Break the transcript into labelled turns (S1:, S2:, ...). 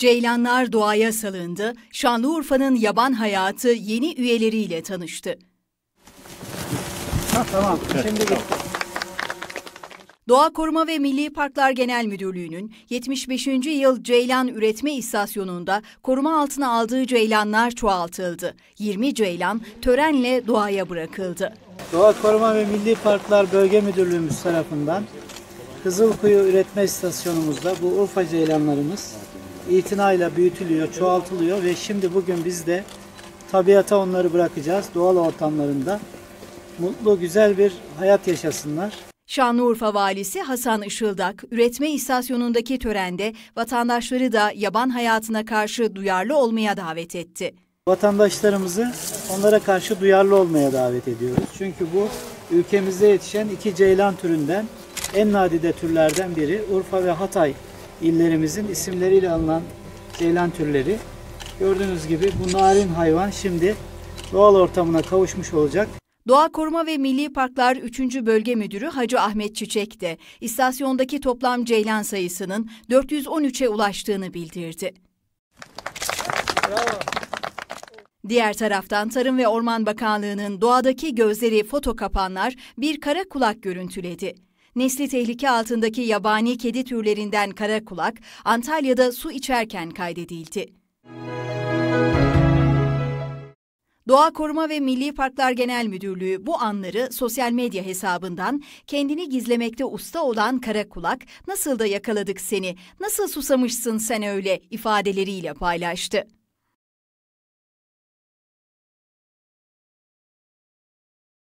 S1: Ceylanlar doğaya salındı, Şanlıurfa'nın yaban hayatı yeni üyeleriyle tanıştı.
S2: Ha, tamam, şimdi git.
S1: Doğa Koruma ve Milli Parklar Genel Müdürlüğü'nün 75. yıl Ceylan Üretme İstasyonu'nda koruma altına aldığı ceylanlar çoğaltıldı. 20 ceylan törenle doğaya bırakıldı.
S2: Doğa Koruma ve Milli Parklar Bölge Müdürlüğümüz tarafından Kızılkuyu Üretme İstasyonumuzda bu Urfa ceylanlarımız itinayla büyütülüyor, çoğaltılıyor ve şimdi bugün biz de tabiata onları bırakacağız doğal ortamlarında. Mutlu, güzel bir hayat yaşasınlar.
S1: Şanlıurfa Valisi Hasan Işıldak, üretme istasyonundaki törende vatandaşları da yaban hayatına karşı duyarlı olmaya davet etti.
S2: Vatandaşlarımızı onlara karşı duyarlı olmaya davet ediyoruz. Çünkü bu ülkemizde yetişen iki ceylan türünden en nadide türlerden biri. Urfa ve Hatay illerimizin isimleriyle alınan ceylan türleri. Gördüğünüz gibi bu narin hayvan şimdi doğal ortamına kavuşmuş olacak.
S1: Doğa Koruma ve Milli Parklar 3. Bölge Müdürü Hacı Ahmet Çiçek de istasyondaki toplam ceylan sayısının 413'e ulaştığını bildirdi.
S2: Bravo.
S1: Diğer taraftan Tarım ve Orman Bakanlığı'nın doğadaki gözleri foto kapanlar bir kara kulak görüntüledi. Nesli tehlike altındaki yabani kedi türlerinden kara kulak Antalya'da su içerken kaydedildi. Doğa Koruma ve Milli Parklar Genel Müdürlüğü bu anları sosyal medya hesabından kendini gizlemekte usta olan kara kulak nasıl da yakaladık seni, nasıl susamışsın sen öyle ifadeleriyle paylaştı.